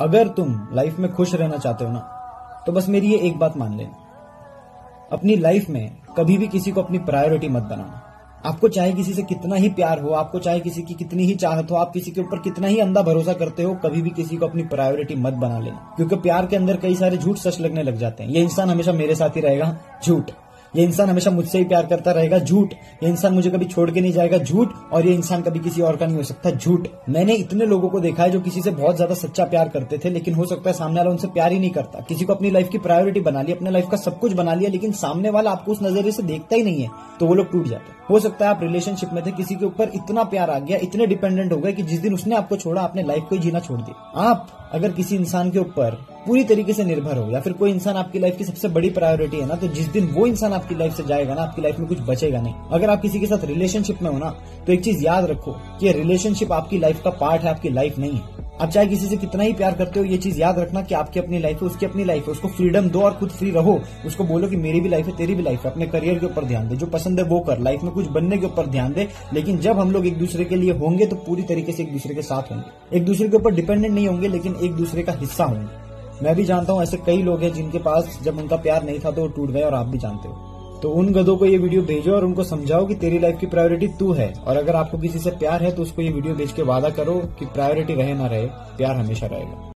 अगर तुम लाइफ में खुश रहना चाहते हो ना तो बस मेरी ये एक बात मान लेना अपनी लाइफ में कभी भी किसी को अपनी प्रायोरिटी मत बनाना। आपको चाहे किसी से कितना ही प्यार हो, आपको चाहे किसी की कितनी ही चाहत हो, आप किसी के ऊपर कितना ही अंधा भरोसा करते हो, कभी भी किसी को अपनी प्रायोरिटी मत बना लेना। क्योंकि प्यार के अंदर कई सारे झूठ सच लगने लग जाते हैं। ये इंसान हमेशा मेरे साथ ही रहेगा। झूठ। ये इंसान हमेशा मुझसे ही प्यार करता रहेगा, झूठ। ये इंसान मुझे कभी छोड़ के नहीं जाएगा, झूठ। और ये इंसान कभी किसी और का नहीं हो सकता, झूठ। मैंने इतने लोगों को देखा है जो किसी से बहुत ज़्यादा सच्चा प्यार करते थे, लेकिन हो सकता है सामने वाला उनसे प्यार ही नहीं करता। किसी को अपनी लाइफ की प्रायोरिटी बना ली अपने लाइफ का सब कुछ बना लिया, लेकिन सामने वाला आपको उस नज़रिए से देखता ही नहीं है तो वो लोग टूट जाते हो। सकता है आप रिलेशनशिप में थे, किसी के ऊपर इतना प्यार आ गया, इतने डिपेंडेंट हो गए कि जिस दिन उसने आपको छोड़ा, आपने लाइफ को जीना छोड़ दिया। आप अगर किसी इंसान के ऊपर पूरी तरीके से निर्भर हो। या फिर कोई इंसान आपकी लाइफ की सबसे बड़ी प्रायोरिटी है ना तो जिस दिन वो इंसान आपकी लाइफ से जाएगा ना, आपकी लाइफ में कुछ बचेगा नहीं। अगर आप किसी के साथ रिलेशनशिप में हो ना तो एक चीज़ याद रखो कि रिलेशनशिप आपकी लाइफ का पार्ट है, आपकी लाइफ नहीं है। आप चाहे किसी से कितना ही प्यार करते हो, ये चीज़ याद रखना कि आपकी अपनी लाइफ है, उसकी अपनी लाइफ है, उसको फ्रीडम दो और खुद फ्री रहो। उसको बोलो कि मेरी भी लाइफ है, तेरी भी लाइफ है, अपने करियर के ऊपर ध्यान दे, जो पसंद है वो कर लाइफ में कुछ बनने के ऊपर ध्यान दे। लेकिन जब हम लोग एक दूसरे के लिए होंगे तो पूरी तरीके से एक दूसरे के साथ होंगे। एक दूसरे के ऊपर डिपेंडेंट नहीं होंगे, लेकिन एक दूसरे का हिस्सा होंगे। मैं भी जानता हूँ ऐसे कई लोग हैं जिनके पास जब उनका प्यार नहीं था तो वो टूट गए और आप भी जानते हो। तो उन गधों को ये वीडियो भेजो और उनको समझाओ कि तेरी लाइफ की प्रायोरिटी तू है। और अगर आपको किसी से प्यार है तो उसको ये वीडियो भेज के वादा करो कि प्रायोरिटी रहे ना रहे, प्यार हमेशा रहेगा।